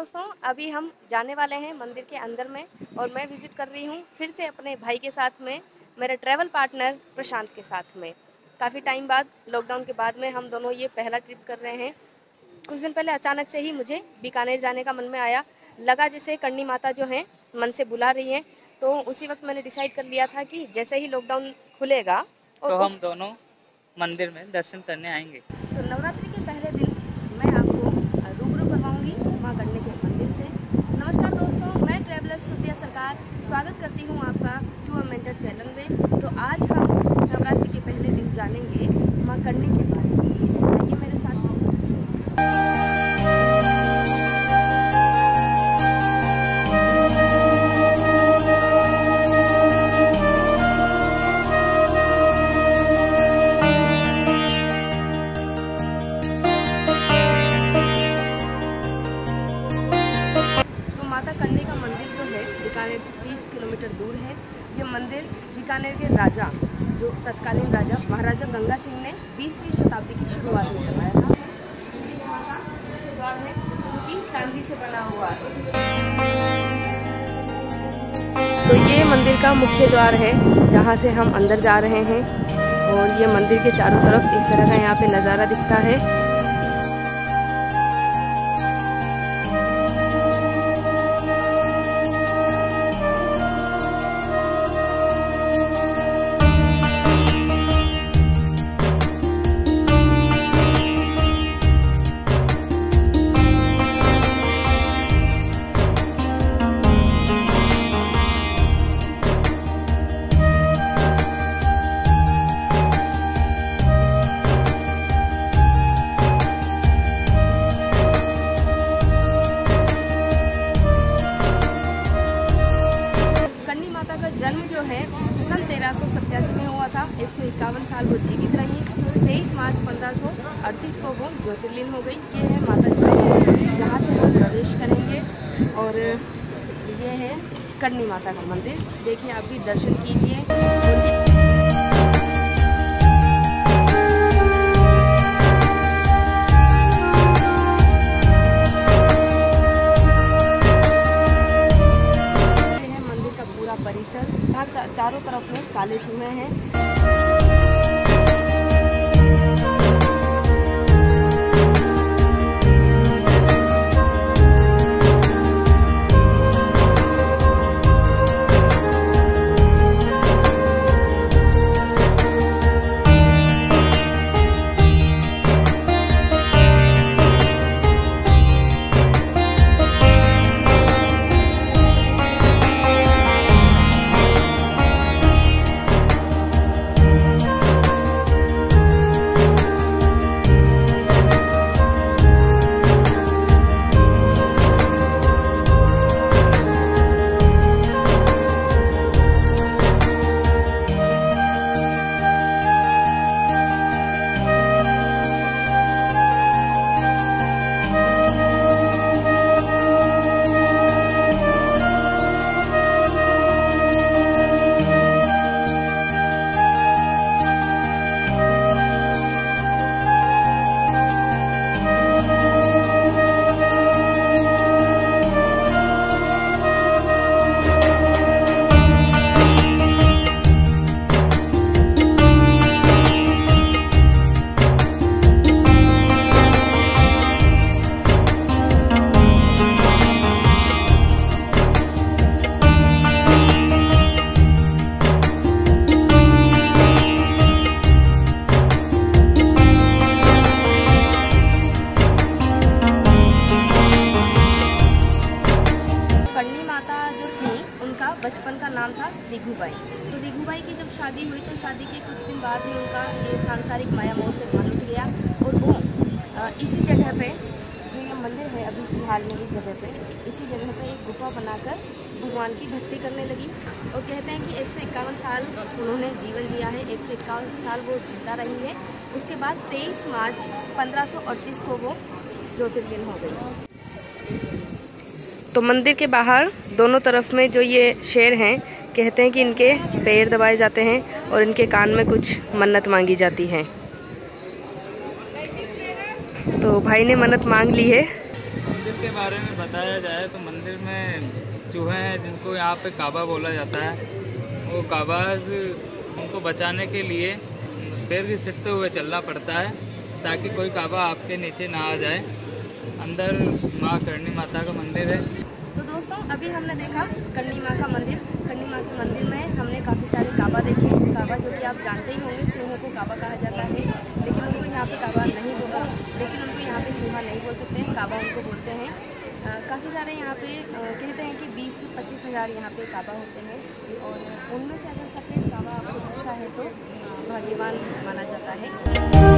दोस्तों अभी हम जाने वाले हैं मंदिर के अंदर में और मैं विज़िट कर रही हूँ फिर से अपने भाई के साथ में मेरे ट्रैवल पार्टनर प्रशांत के साथ में। काफ़ी टाइम बाद लॉकडाउन के बाद में हम दोनों ये पहला ट्रिप कर रहे हैं। कुछ दिन पहले अचानक से ही मुझे बीकानेर जाने का मन में आया। लगा जैसे करनी माता जो हैं मन से बुला रही हैं। तो उसी वक्त मैंने डिसाइड कर लिया था कि जैसे ही लॉकडाउन खुलेगा और तो हम दोनों मंदिर में दर्शन करने आएँगे। तो नवरात्रि के पहले दिन मैं आपको रूबरू करवाऊँगी माँ गढ़ने के मंदिर से नमस्कार दोस्तों मैं ट्रैवलर सुदिया सरकार स्वागत करती हूँ आपका टू मेंटर चैनल में। तो आज हम नवरात्रि के पहले दिन जानेंगे माँ गढ़ने के बारे में। आइए मेरे साथ। तो माता कन्नी का मंदिर जो है बीकानेर से 30 किलोमीटर दूर है। ये मंदिर, बीकानेर के राजा, जो तत्कालीन राजा, महाराजा गंगा सिंह ने 20वीं शताब्दी की शुरुआत में करवाया था। द्वार है जो कि चांदी से बना हुआ। है तो ये मंदिर का मुख्य द्वार है, जहाँ से हम अंदर जा रहे हैं और ये मंदिर के चारों तरफ़ इस तरह का यहाँ पे नज़ारा दिखता है। एक सौ इक्यावन साल वो जीवित रही तेईस मार्च पंद्रह सौ अड़तीस को वो ज्योतिर्लिंग हो गई। ये है माता जी यहाँ से हम प्रवेश करेंगे और ये है करनी माता का मंदिर। देखिए, आप भी दर्शन कीजिए। चारों तरफ़ में काले चूहे हैं। शादी हुई तो शादी के कुछ दिन बाद ही उनका ये सांसारिक माया मोह से उठ गया और वो इसी जगह पे, जो ये मंदिर है अभी फ़िलहाल में इस जगह पे, इसी जगह पे एक गुफा बनाकर भगवान की भक्ति करने लगी और कहते हैं कि एक सौ इक्यावन साल उन्होंने जीवन जिया है, एक सौ इक्यावन साल वो ज़िंदा रही है। उसके बाद तेईस मार्च पंद्रह को वो ज्योतिर्लिंग हो गई। तो मंदिर के बाहर दोनों तरफ़ में जो ये शेर हैं कहते हैं कि इनके पैर दबाए जाते हैं और इनके कान में कुछ मन्नत मांगी जाती है। तो भाई ने मन्नत मांग ली है। मंदिर के बारे में बताया जाए तो मंदिर में चूहे हैं, जिनको यहाँ पे काबा बोला जाता है, वो काबाज उनको बचाने के लिए पैर सिटते हुए चलना पड़ता है, ताकि कोई काबा आपके नीचे ना आ जाए। अंदर माँ करणी माता का मंदिर है। दोस्तों, अभी हमने देखा कन्नी माँ का मंदिर। कन्नी माँ के मंदिर में हमने काफ़ी सारे काबा देखे काबा जो कि आप जानते ही होंगे, चूहों को काबा कहा जाता है। लेकिन उनको यहाँ पे काबा नहीं बोला। लेकिन उनको यहाँ पे चूहा नहीं बोल सकते हैं, काबा उनको बोलते हैं। काफ़ी सारे यहाँ पे कहते हैं कि 20 से पच्चीस हज़ार यहाँ पे काबा होते हैं। और उनमें से अगर सफ़ेद काबा आपको दिखता है तो भाग्यवान माना जाता है।